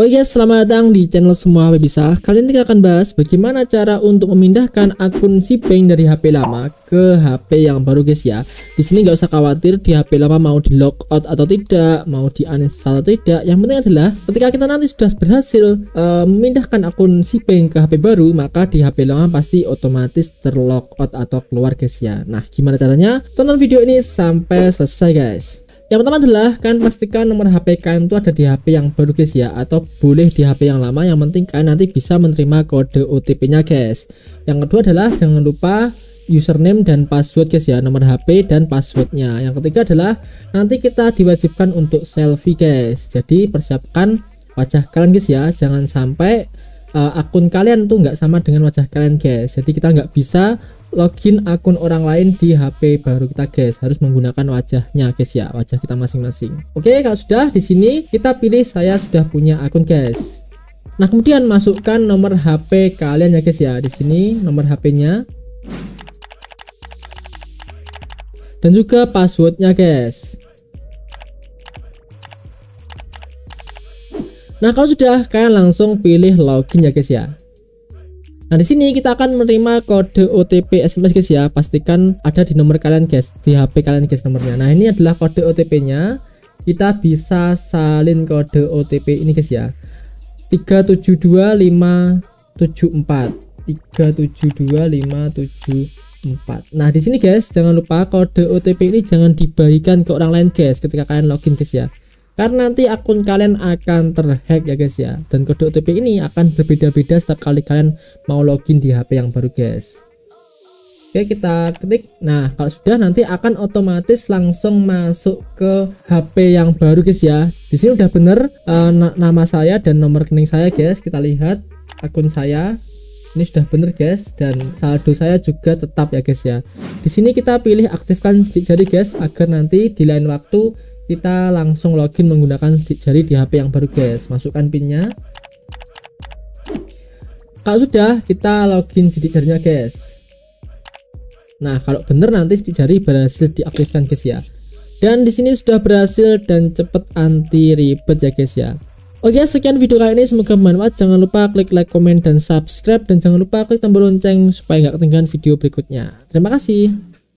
Oh iya, selamat datang di channel Semua HP Bisa. Kali ini kita akan bahas bagaimana cara untuk memindahkan akun si Bank dari HP lama ke HP yang baru guys ya. Di sini nggak usah khawatir di HP lama mau di logout atau tidak, mau di uninstall atau tidak. Yang penting adalah ketika kita nanti sudah berhasil uh, memindahkan akun si Bank ke HP baru, maka di HP lama pasti otomatis terlogout atau keluar guys ya. Nah, gimana caranya? Tonton video ini sampai selesai guys. Yang pertama adalah kan pastikan nomor HP kalian itu ada di HP yang baru guys ya atau boleh di HP yang lama yang penting kalian nanti bisa menerima kode OTP nya guys. Yang kedua adalah jangan lupa username dan password guys ya nomor HP dan passwordnya. Yang ketiga adalah nanti kita diwajibkan untuk selfie guys. Jadi persiapkan wajah kalian guys ya jangan sampai uh, akun kalian tuh nggak sama dengan wajah kalian guys. Jadi kita nggak bisa login akun orang lain di HP baru kita guys. Harus menggunakan wajahnya guys ya. Wajah kita masing-masing. Oke kalau sudah di sini kita pilih saya sudah punya akun guys. Nah kemudian masukkan nomor HP kalian ya guys ya di sini nomor HP-nya dan juga passwordnya guys. Nah kalau sudah kalian langsung pilih login ya guys ya Nah, di sini kita akan menerima kode OTP SMS guys ya. Pastikan ada di nomor kalian guys, di HP kalian guys nomornya. Nah, ini adalah kode OTP-nya. Kita bisa salin kode OTP ini guys ya. 372574. 372574. Nah, di sini guys, jangan lupa kode OTP ini jangan dibagikan ke orang lain guys ketika kalian login guys ya karena nanti akun kalian akan terhack ya guys ya. Dan kode OTP ini akan berbeda-beda setiap kali kalian mau login di HP yang baru guys. Oke kita ketik. Nah kalau sudah nanti akan otomatis langsung masuk ke HP yang baru guys ya. Di sini udah bener uh, nama saya dan nomor rekening saya guys. Kita lihat akun saya. Ini sudah bener guys dan saldo saya juga tetap ya guys ya. Di sini kita pilih aktifkan sidik jari guys agar nanti di lain waktu kita langsung login menggunakan jari di HP yang baru guys. Masukkan pinnya. Kalau sudah kita login sidik jarinya guys. Nah kalau bener nanti sidik jari berhasil diaktifkan guys ya. Dan di sini sudah berhasil dan cepet anti ribet ya guys ya. Oke sekian video kali ini. Semoga bermanfaat. Jangan lupa klik like comment dan subscribe. Dan jangan lupa klik tombol lonceng supaya nggak ketinggalan video berikutnya. Terima kasih